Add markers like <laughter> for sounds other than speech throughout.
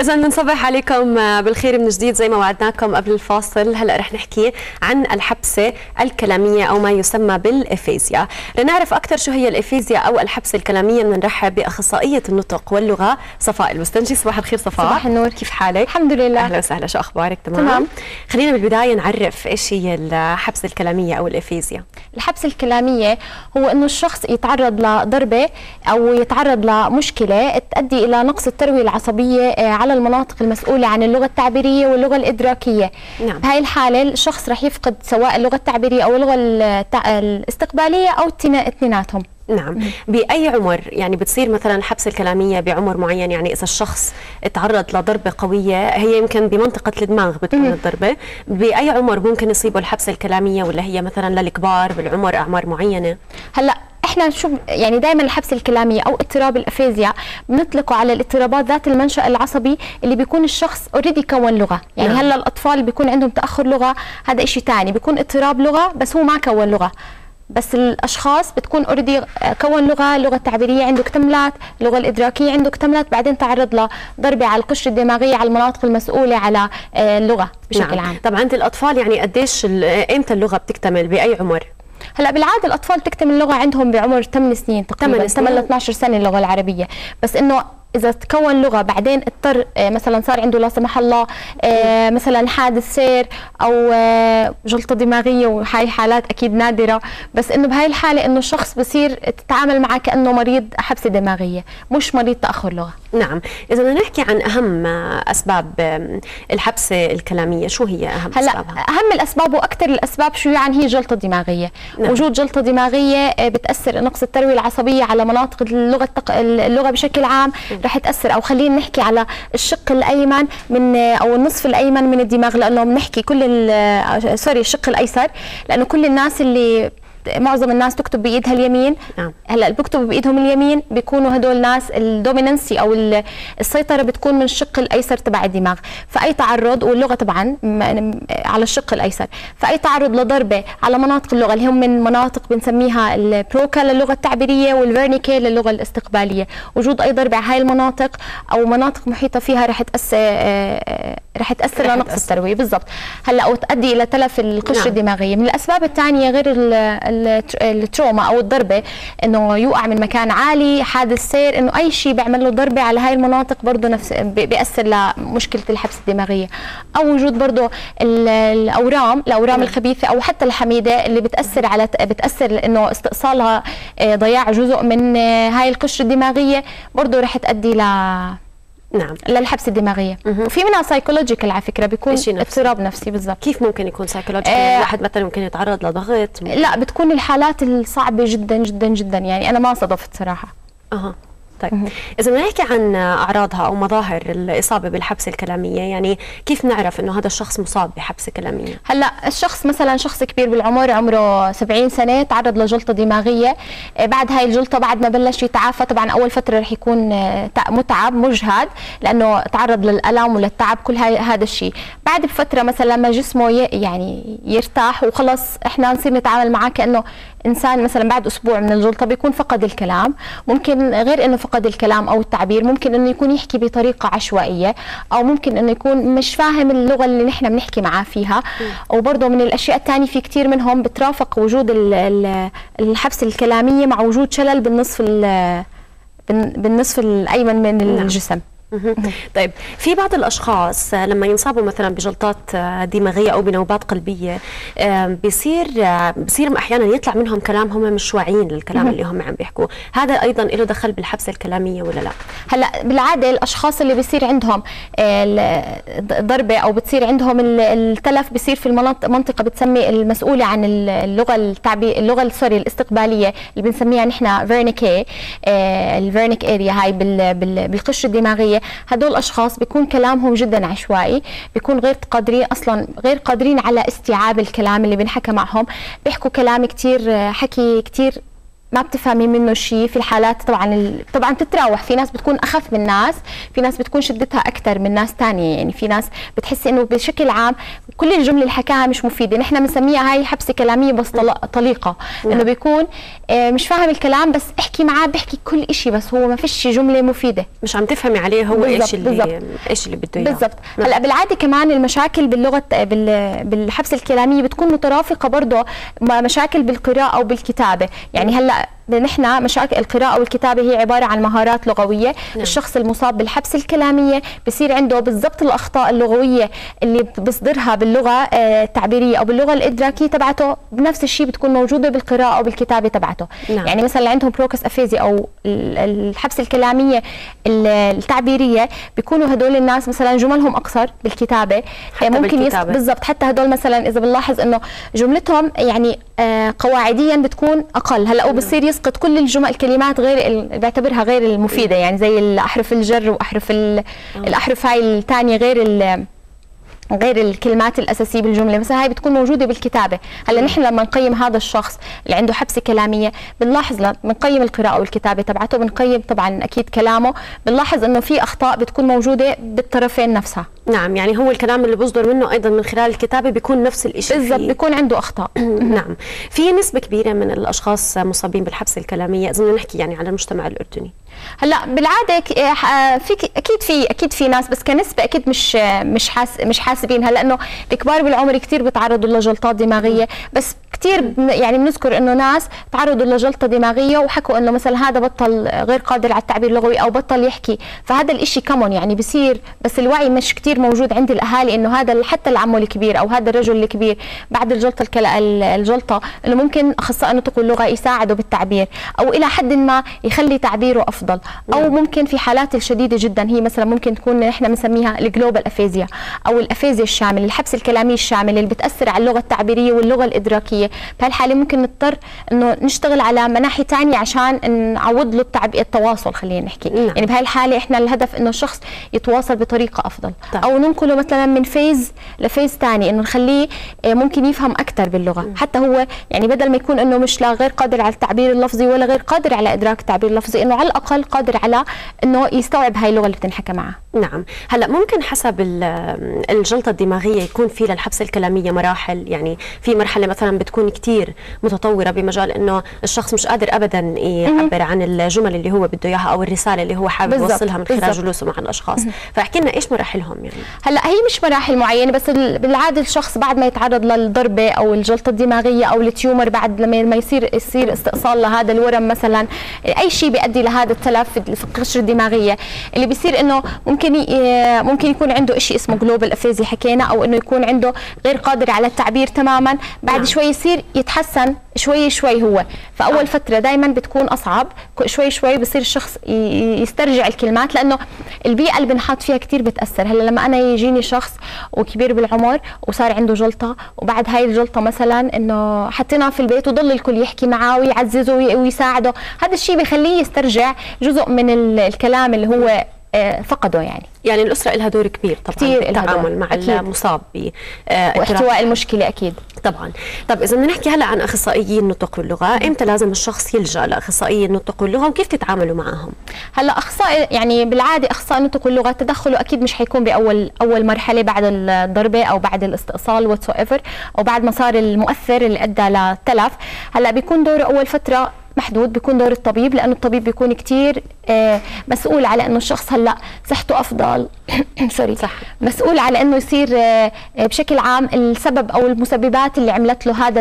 إذا بنصبح عليكم بالخير من جديد زي ما وعدناكم قبل الفاصل. هلأ رح نحكي عن الحبسة الكلامية أو ما يسمى بالإفيزيا. لنعرف أكثر شو هي الإفيزيا أو الحبسة الكلامية بنرحب بأخصائية النطق واللغة صفاء الوستنجي. صباح الخير صفاء. صباح النور كيف حالك؟ الحمد لله. أهلا وسهلا. شو أخبارك؟ تمام؟ تمام. خلينا بالبداية نعرف إيش هي الحبسة الكلامية أو الإفيزيا. الحبسة الكلامية هو إنه الشخص يتعرض لضربة أو يتعرض لمشكلة تؤدي إلى نقص التروية العصبية على المناطق المسؤولة عن اللغة التعبيرية واللغة الإدراكية. نعم. بهاي الحالة الشخص رح يفقد سواء اللغة التعبيرية أو اللغة الاستقبالية أو اثنيناتهم. نعم. بأي عمر؟ يعني بتصير مثلا الحبسة الكلامية بعمر معين يعني إذا الشخص تعرض لضربة قوية هي يمكن بمنطقة الدماغ بتكون مم. الضربة. بأي عمر ممكن يصيبوا الحبسة الكلامية ولا هي مثلا للكبار بالعمر أعمار معينة؟ هلأ إحنا شو يعني دائما الحبسه الكلاميه أو اضطراب ال aphasia بنطلقه على الاضطرابات ذات المنشأ العصبي اللي بيكون الشخص already كون لغة. يعني نعم. هلأ الأطفال بيكون عندهم تأخر لغة هذا شيء ثاني بيكون اضطراب لغة بس هو ما كون لغة. بس الأشخاص بتكون already كون لغة اللغة التعبيريه عنده اكتملت اللغة الإدراكية عنده اكتملت بعدين تعرض لضربه على القشرة الدماغية على المناطق المسؤولة على آه، اللغة بشكل نعم. عام. طبعا عند الأطفال يعني قديش ال- إمتى اللغة بتكتمل؟ بأي عمر؟ هلا بالعادة الأطفال تكتمل اللغة عندهم بعمر 8 سنين تقريبا 8 سنين. 8 ل 12 سنة اللغة العربية بس إنه إذا تكون لغة بعدين اضطر آه، مثلا صار عنده لا سمح الله آه، مثلا حادث سير أو آه، جلطة دماغية وهاي حالات أكيد نادرة. بس إنه بهاي الحالة إنه الشخص بصير تتعامل معه كأنه مريض حبسة دماغية مش مريض تأخر لغة. نعم. إذا بدنا نحكي عن أهم أسباب الحبسة الكلامية شو هي أهم هلأ أسبابها؟ أهم الأسباب وأكثر الأسباب شيوعا هي جلطة دماغية؟ نعم. وجود جلطة دماغية بتأثر نقص التروية العصبية على مناطق اللغة التق... اللغة بشكل عام. رح تاثر أو خلينا نحكي على الشق الأيمن من أو النصف الأيمن من الدماغ لأنه بنحكي كل آه، sorry الشق الأيسر لأنه كل الناس اللي معظم الناس تكتب بإيدها اليمين. نعم. هلأ اللي بيكتبوا بإيدهم اليمين بيكونوا هدول ناس ال dominancy أو ال- السيطرة بتكون من الشق الأيسر تبع الدماغ. فأي تعرض واللغة طبعا على الشق الأيسر. فأي تعرض لضربة على مناطق اللغة اللي هم من مناطق بنسميها ال Broca للغة التعبيرية وال Wernicke للغة الاستقبالية. وجود أي ضربة على هاي المناطق أو مناطق محيطة فيها رح تأثر رح تأثر لنقص. الترويه بالضبط. هلأ وتؤدي إلى تلف القشرة نعم. الدماغية. من الأسباب الثانية غير ال- ال trauma أو الضربة إنه يوقع من مكان عالي حادث سير إنه أي شيء بيعمل له ضربة على هاي المناطق برضه نفس بي- بيأثر لمشكلة الحبس الدماغية أو وجود برضه ال- الأورام الأورام. الخبيثة أو حتى الحميدة اللي بتأثر على بتأثر إنه استئصالها آه، ضياع جزء من آه، هاي القشرة الدماغية برضه رح تؤدي ل نعم. للحبس الدماغية. وفي منها psychological على فكرة بيكون نفسي. اضطراب نفسي بالضبط. كيف ممكن يكون psychological آه، الواحد مثلا ممكن يتعرض لضغط لا بتكون الحالات الصعبة جدا جدا جدا. يعني أنا ما صدفت صراحة. أها. طيب إذا بدنا نحكي عن أعراضها أو مظاهر الإصابة بالحبسه الكلامية يعني كيف نعرف إنه هذا الشخص مصاب بحبسه كلاميه هلا الشخص مثلا شخص كبير بالعمر عمره 70 سنة تعرض لجلطة دماغية. آه، بعد هاي الجلطة بعد ما بلش يتعافى طبعا أول فترة رح يكون تع- متعب مجهد لأنه تعرض للألم وللتعب كل هاي هذا الشيء. بعد بفترة مثلا لما جسمه يعني يرتاح وخلص إحنا نصير نتعامل معه كأنه إنسان مثلا بعد أسبوع من الجلطة بيكون فقد الكلام ممكن غير إنه فقد الكلام أو التعبير ممكن إنه يكون يحكي بطريقة عشوائية أو ممكن إنه يكون مش فاهم اللغة اللي نحن بنحكي معاه فيها وبرضه من الأشياء الثانية في كثير منهم بترافق وجود ال- ال- الحبس الكلامية مع وجود شلل بالنصف ال- بالن- بالنصف الأيمن من نعم. الجسم. طيب في بعض الأشخاص آه، لما ينصابوا مثلا بجلطات آه، دماغية أو بنوبات قلبية آه، بيصير آه، بيصير أحيانا يطلع منهم كلام هم مش واعيين للكلام اللي هم عم بيحكوه هذا أيضا له دخل بالحبسة الكلامية ولا لا؟ هلأ بالعادة الأشخاص اللي بيصير عندهم ال- ضربة أو بتصير عندهم ال- التلف بيصير في المناطق منطقة بتسمي المسؤولة عن ال- اللغة التعبير اللغة sorry الاستقبالية اللي بنسميها نحن Wernicke ال Wernicke area هاي بال- بال- بالقشره الدماغية. هدول الأشخاص بيكون كلامهم جدا عشوائي بيكون غير قادرين أصلا غير قادرين على استيعاب الكلام اللي بنحكى معهم. بيحكوا كلام كتير حكي كتير ما بتفهمي منه شيء في الحالات طبعا ال... طبعا بتتراوح. في ناس بتكون أخف من ناس في ناس بتكون شدتها أكثر من ناس ثانية يعني في ناس بتحسي إنه بشكل عام كل الجملة اللي حكاها مش مفيدة. نحن بنسميها هاي حبسه كلامية بس طل... طليقة. نعم. إنه بيكون آه، مش فاهم الكلام بس احكي معاه بيحكي كل شيء بس هو ما فيش جملة مفيدة. مش عم تفهمي عليه هو إيش اللي. إيش اللي بده إياه. بالضبط. نعم. هلأ بالعادة كمان المشاكل باللغة بال- بالحبس الكلامية بتكون مترافقة برضه مشاكل بالقراءة أو بالكتابة. يعني هلأ نحن مشاكل القراءة والكتابة هي عبارة عن مهارات لغوية نعم. الشخص المصاب بالحبس الكلامية بصير عنده بالضبط الأخطاء اللغوية اللي بيصدرها باللغة آه، التعبيرية أو باللغة الإدراكية تبعته بنفس الشيء بتكون موجودة بالقراءة أو بالكتابة تبعته نعم. يعني مثلا اللي عندهم Broca's aphasia أو ال- الحبس الكلامية ال- التعبيرية بيكونوا هدول الناس مثلا جملهم أقصر بالكتابة حتى ممكن بالكتابة. بالضبط حتى هدول مثلا إذا بنلاحظ إنه جملتهم يعني قواعديا بتكون أقل. هلأ هو بصير يسقط كل الجمل الكلمات غير ال- بيعتبرها غير المفيدة. يعني زي الأحرف الجر وأحرف ال- الأحرف هاي الثانية غير غير الكلمات الأساسية بالجملة. مثلا هاي بتكون موجودة بالكتابة. هلأ نحن لما نقيم هذا الشخص اللي عنده حبسه كلامية بنلاحظ بنقيم القراءة والكتابة تبعته بنقيم طبعا أكيد كلامه بنلاحظ إنه في أخطاء بتكون موجودة بالطرفين نفسها. نعم يعني هو الكلام اللي بيصدر منه أيضا من خلال الكتابة بيكون نفس الشيء بالضبط بيكون عنده أخطاء. <clears throat> نعم. في نسبة كبيرة من الأشخاص مصابين بالحبس الكلامية إذا بدنا نحكي يعني على المجتمع الأردني. هلا بالعاده آه، ح- في أكيد في أكيد في ناس بس كنسبة أكيد مش آه، مش حاس مش حاسبينها لأنه الكبار بالعمر كثير بتعرضوا لجلطات دماغية بس كثير يعني بنذكر إنه ناس تعرضوا لجلطة دماغية وحكوا إنه مثلا هذا بطل غير قادر على التعبير اللغوي أو بطل يحكي. فهذا الإشي كمون يعني بصير بس الوعي مش كثير موجود عند الأهالي إنه هذا حتى العمو الكبير أو هذا الرجل الكبير بعد الجلطة الجلطة إنه ممكن أخصائي نطق اللغة يساعده بالتعبير أو إلى حد ما يخلي تعبيره أفضل. أو نعم. ممكن في حالات الشديدة جدا هي مثلا ممكن تكون نحن بنسميها الجلوبال أفيزيا أو ال aphasia الشامل الحبس الكلامي الشامل اللي بتأثر على اللغة التعبيرية واللغة الإدراكية بهالحالة ممكن نضطر إنه نشتغل على مناحي ثانية عشان نعوض له التعب التواصل خلينا نحكي نعم. يعني بهاي الحاله إحنا الهدف إنه الشخص يتواصل بطريقة أفضل طيب. أو ننقله مثلا من phase ل phase ثاني إنه نخليه آه، ممكن يفهم أكثر باللغة حتى هو يعني بدل ما يكون إنه مش لا غير قادر على التعبير اللفظي ولا غير قادر على إدراك التعبير اللفظي إنه على الأقل قادر على إنه يستوعب هاي اللغة اللي بتنحكى معه. نعم. هلا ممكن حسب ال- الجلطة الدماغية يكون في للحبس الكلامية مراحل يعني في مرحلة مثلا بتكون كتير متطورة بمجال إنه الشخص مش قادر ابدا يعبر عن الجمل اللي هو بده إياها أو الرسالة اللي هو حابب يوصلها من خلال. جلوسه مع الأشخاص. فاحكي لنا إيش مراحلهم يعني. هلا هي مش مراحل معينة بس ال- بالعادة الشخص بعد ما يتعرض للضربة أو الجلطة الدماغية أو التيومر بعد لما ما يصير يصير استئصال لهذا الورم مثلا أي شيء بيؤدي لهذا التلف في في القشره الدماغية اللي بيصير إنه ممكن ي- ممكن يكون عنده شيء اسمه global aphasia حكينا أو إنه يكون عنده غير قادر على التعبير تماما بعد نعم. شوي يصير يتحسن شوي شوي هو. فأول فترة دائما بتكون أصعب. شوي شوي بصير الشخص يسترجع الكلمات لأنه البيئة اللي بنحط فيها كثير بتأثر. هلأ لما أنا يجيني شخص وكبير بالعمر وصار عنده جلطة وبعد هاي الجلطة مثلا إنه حطيناه في البيت وضل الكل يحكي معه ويعززه وي- ويساعده هذا الشيء بيخليه يسترجع جزء من ال- الكلام اللي هو آه، فقده يعني. يعني الأسرة لها دور كبير طبعا دور، بالتعامل مع أكيد. المصاب ب آه، واحتواء المشكلة أكيد. طبعا. طب اذا بدنا نحكي هلأ عن أخصائيين النطق واللغة إمتى لازم الشخص يلجأ لاخصائي النطق واللغة وكيف تتعاملوا معهم؟ هلأ أخصائي يعني بالعادة أخصائي نطق اللغة تدخله أكيد مش حيكون بأول أول مرحلة بعد الضربة أو بعد الاستئصال whatsoever أو بعد ما صار المؤثر اللي أدى لتلف. هلأ بيكون دوره أول فترة محدود بيكون دور الطبيب لأنه الطبيب بيكون كتير آه، مسؤول على إنه الشخص هلأ صحته أفضل. <coughs> سوري صح. مسؤول على إنه يصير آه، آه، بشكل عام السبب أو المسببات اللي عملت له هذا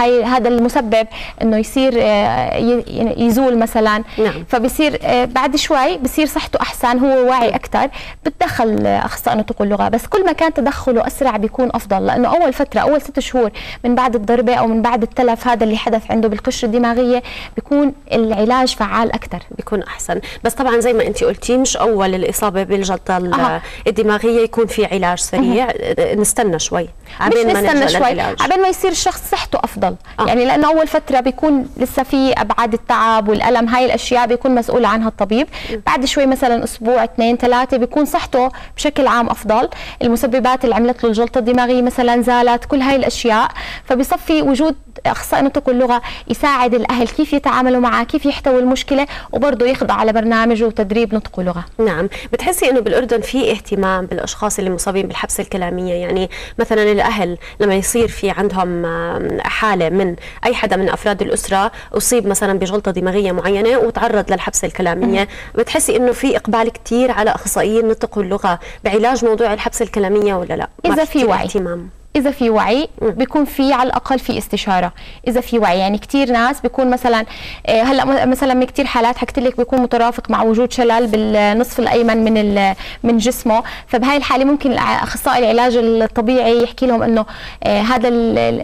هاي هذا المسبب إنه يصير آه، ي- يزول مثلا. نعم. فبصير بعد شوي بصير صحته أحسن هو واعي أكثر بتدخل أخصائي نطق اللغة بس كل ما كان تدخله أسرع بيكون أفضل لأنه أول فترة أول ست شهور من بعد الضربة أو من بعد التلف هذا اللي حدث عنده بالقشرة الدماغية بيكون العلاج فعال أكثر بيكون أحسن. بس طبعا زي ما انت قلتي مش أول الإصابة بالجلطه ال- أها. الدماغية يكون في علاج سريع. نستنى شوي. مش عبين ما نستنى شوي. عبين ما يصير الشخص صحته أفضل. آه. يعني لأنه أول فترة بيكون لسه في أبعاد التعب والألم. هاي الأشياء بيكون مسؤول عنها الطبيب. بعد شوي مثلا أسبوع اثنين ثلاثة بيكون صحته بشكل عام أفضل. المسببات اللي عملت له الجلطة الدماغية مثلا زالت كل هاي الأشياء. فبصفي وجود أخصائي نطق اللغة يساعد الأهل كيف يتعاملوا معها كيف يحتوي المشكلة؟ وبرضه يخضع على برنامج وتدريب نطق ولغه نعم. بتحسي إنه بالأردن في اهتمام بالأشخاص اللي مصابين بالحبس الكلامية؟ يعني مثلا الأهل لما يصير في عندهم حالة من أي حدا من أفراد الأسرة أصيب مثلا بجلطه دماغية معينة وتعرض للحبس الكلامية بتحسي إنه في إقبال كثير على أخصائيين النطق واللغة بعلاج موضوع الحبس الكلامية ولا لا؟ إذا في وعي. اهتمام. إذا في وعي بيكون في على الأقل في استشارة. إذا في وعي يعني كثير ناس بيكون مثلا آه، هلأ مثلا كثير حالات حكيت لك بيكون مترافق مع وجود شلل بالنصف الأيمن من من جسمه. فبهاي الحالة ممكن أخصائي العلاج الطبيعي يحكي لهم إنه آه، هذا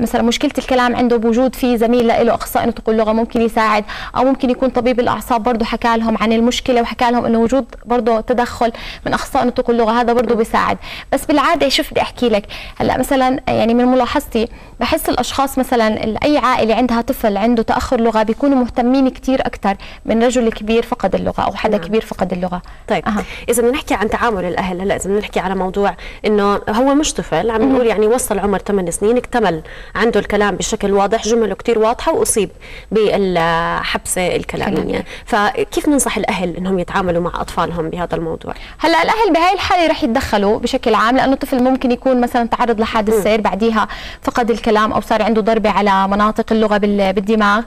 مثلا مشكلة الكلام عنده بوجود في زميل له أخصائي نطق اللغة ممكن يساعد أو ممكن يكون طبيب الأعصاب برضه حكى لهم عن المشكلة وحكى لهم إنه وجود برضه تدخل من أخصائي نطق اللغة هذا برضه بيساعد. بس بالعادة شوف بدي أحكي لك هلأ مثلا يعني من ملاحظتي بحس الأشخاص مثلا أي عائلة عندها طفل عنده تأخر لغة بيكونوا مهتمين كثير أكثر من رجل كبير فقد اللغة أو حدا نعم. كبير فقد اللغة. طيب أه. إذا بدنا نحكي عن تعامل الأهل هلأ إذا بدنا نحكي على موضوع إنه هو مش طفل عم نقول يعني وصل عمر 8 سنين اكتمل عنده الكلام بشكل واضح جمله كثير واضحة وأصيب بالحبسة الكلامية. فكيف ننصح الأهل إنهم يتعاملوا مع أطفالهم بهذا الموضوع؟ هلأ الأهل بهاي الحالة رح يتدخلوا بشكل عام لأنه الطفل ممكن يكون مثلا تعرض لحادث سير بعديها فقد الكلام أو صار عنده ضربة على مناطق اللغة بالدماغ.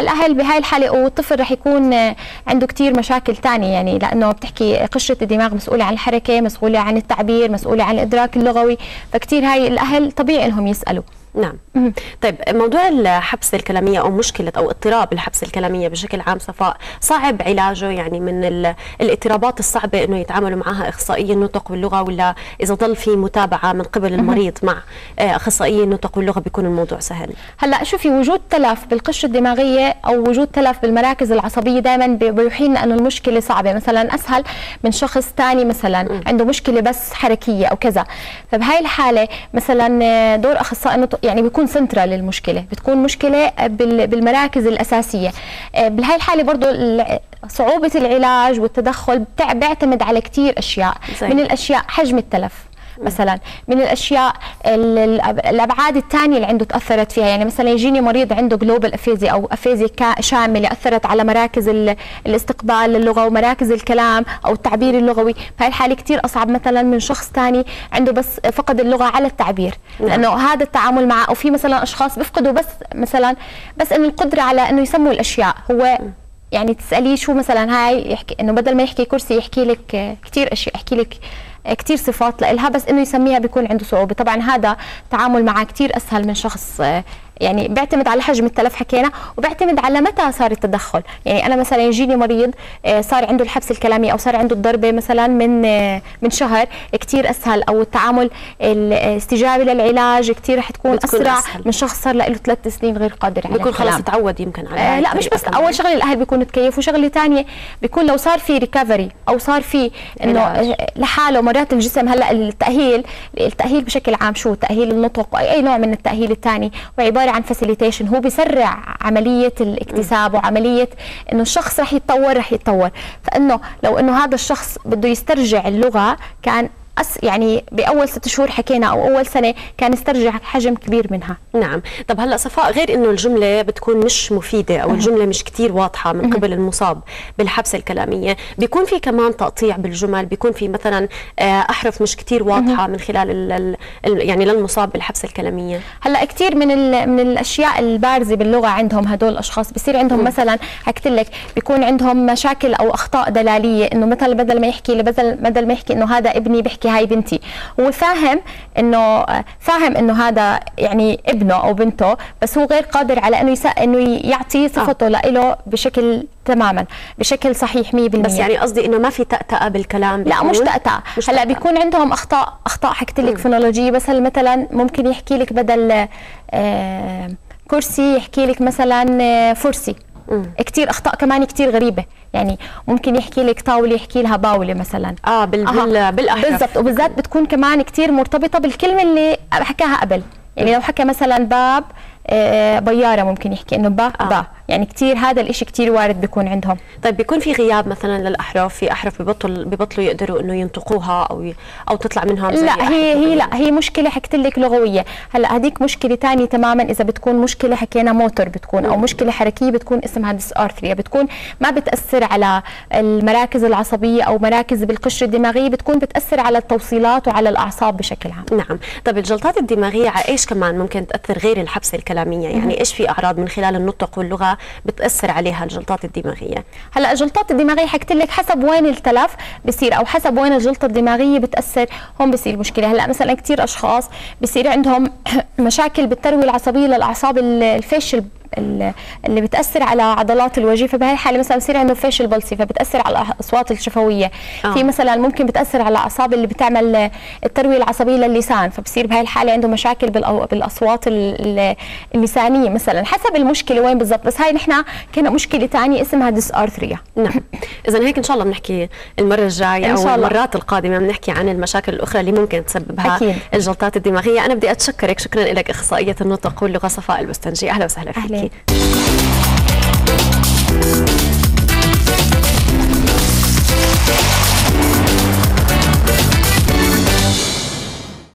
الأهل بهاي الحالة والطفل رح يكون عنده كثير مشاكل ثانية يعني لأنه بتحكي قشرة الدماغ مسؤولة عن الحركة مسؤولة عن التعبير مسؤولة عن الادراك اللغوي فكثير هاي الأهل طبيعي إنهم يسألوا. نعم. طيب موضوع الحبس الكلامية أو مشكلة أو اضطراب الحبس الكلامية بشكل عام صفاء صعب علاجه يعني من الاضطرابات الصعبة إنه يتعاملوا معها اخصائي النطق واللغة ولا إذا ضل في متابعة من قبل المريض مع اخصائي النطق واللغة بيكون الموضوع سهل. هلأ شوفي وجود تلف بالقشره الدماغية أو وجود تلف بالمراكز العصبية دائما بيوحي لنا إنه المشكلة صعبة. مثلا أسهل من شخص ثاني مثلا عنده مشكلة بس حركية أو كذا. فبهاي الحالة مثلا دور أخصائي النطق يعني بيكون سنترال للمشكلة بتكون مشكلة بالمراكز الأساسية. آه، بهاي الحالة برضه صعوبة العلاج والتدخل بيعتمد على كثير أشياء. زي. من الأشياء حجم التلف. مثلا. من الأشياء الأبعاد الثانية اللي عنده تأثرت فيها يعني مثلا يجيني مريض عنده global aphasia أو aphasia شامله اثرت على مراكز الاستقبال للغة ومراكز الكلام أو التعبير اللغوي. فهي الحالة كثير أصعب مثلا من شخص ثاني عنده بس فقد اللغة على التعبير. نعم. لأنه هذا التعامل معه أو في مثلا أشخاص بيفقدوا بس مثلا بس انه القدرة على إنه يسموا الأشياء. هو يعني تسأليه شو مثلا هاي يحكي إنه بدل ما يحكي كرسي يحكي لك كثير أشياء يحكي لك كثير صفات لها بس إنه يسميها بيكون عنده صعوبة. طبعا هذا تعامل معه كثير أسهل من شخص يعني بيعتمد على حجم التلف حكينا وبيعتمد على متى صار التدخل. يعني أنا مثلا يجيني مريض آه، صار عنده الحبس الكلامي أو صار عنده الضربة مثلا من آه، من شهر كثير أسهل أو التعامل الاستجابة للعلاج كثير رح تكون أسرع. أسهل. من شخص صار له ثلاث سنين غير قادر على بيكون خلص تعود يمكن على آه لا مش بس أول شغله الأهل بيكونوا تكيفوا شغلة ثانية بيكون لو صار في ريكفري أو صار في إنه آه، لحاله مرات الجسم هلأ التأهيل التأهيل بشكل عام شو؟ تأهيل النطق أي نوع من التأهيل الثاني وعبارة عن facilitation هو بيسرع عملية الاكتساب وعملية إنه الشخص رح يتطور رح يتطور. فإنه لو إنه هذا الشخص بده يسترجع اللغة كان أس يعني بأول ست شهور حكينا أو أول سنة كان يسترجع حجم كبير منها. نعم. طب هلأ صفاء غير إنه الجملة بتكون مش مفيدة أو الجملة مش كثير واضحة من قبل المصاب بالحبسه الكلامية بيكون في كمان تقطيع بالجمل؟ بيكون في مثلا آه، أحرف مش كثير واضحة من خلال ال ال يعني للمصاب بالحبسه الكلامية؟ هلأ كثير من من الأشياء البارزة باللغة عندهم هدول الأشخاص. بصير عندهم مثلا حكيت لك بيكون عندهم مشاكل أو أخطاء دلالية إنه مثلا بدل ما يحكي بدل بدل ما يحكي إنه هذا ابني بيحكي بحكي هاي بنتي. هو فاهم إنه فاهم إنه هذا يعني ابنه أو بنته بس هو غير قادر على إنه يسا إنه يعطي صفته آه. له بشكل تماما بشكل صحيح 100% بس يعني قصدي إنه ما في تأتأة بالكلام لا مش تأتأة. هلأ بيكون عندهم أخطاء أخطاء حكيت لك فونولوجيه بس مثلا ممكن يحكي لك بدل آه كرسي يحكي لك مثلا آه، فرسي؟ كثير أخطاء كمان كثير غريبة. يعني ممكن يحكي لك طاولة يحكي لها باولة مثلا. آه بال آه. بالأحرف. بالضبط. وبالذات بتكون كمان كثير مرتبطة بالكلمة اللي حكاها قبل. يعني لو حكى مثلا باب آه بيارة ممكن يحكي إنه با آه. با. يعني كثير هذا الإشي كثير وارد بيكون عندهم. طيب بيكون في غياب مثلا للاحرف في احرف ببطل ببطلوا يقدروا إنه ينطقوها أو ي... أو تطلع منهم زي لا هي أحرف هي لا هي مشكلة حكيت لك لغوية. هلأ هذيك مشكلة ثانية تماما إذا بتكون مشكلة حكينا موتور بتكون أو مشكلة حركية بتكون اسمها ديسارثريا بتكون ما بتأثر على المراكز العصبية أو مراكز بالقشرة الدماغية بتكون بتأثر على التوصيلات وعلى الأعصاب بشكل عام. نعم. طيب الجلطات الدماغية على إيش كمان ممكن تأثر غير الحبسه الكلامية؟ يعني إيش في أعراض من خلال النطق بتأثر عليها الجلطات الدماغية. هلا الجلطات الدماغية حكيت لك حسب وين التلف بصير أو حسب وين الجلطة الدماغية بتأثر هون بصير مشكلة. هلا مثلا كثير أشخاص بصير عندهم <coughs> مشاكل بالترويه العصبية للأعصاب الفيشل اللي بتأثر على عضلات الوجه. فبهي الحاله مثلا بصير عنده فيشل بلسي فبتأثر على الاصوات الشفوية. آه. في مثلا ممكن بتأثر على الأعصاب اللي بتعمل التروية العصبية للسان فبصير بهي الحاله عنده مشاكل بالأصوات اللسانية مثلا. حسب المشكلة وين بالضبط. بس هاي نحن كنا مشكلة ثانية اسمها ديس ارثريا نعم. اذا هيك إن شاء الله بنحكي المرة الجاية أو المرات القادمة بنحكي عن المشاكل الأخرى اللي ممكن تسببها أكيد. الجلطات الدماغية. أنا بدي أتشكرك. شكرا لك أخصائية النطق واللغة صفاء البستنجي أهلا وسهلا فيك. أهلين. い。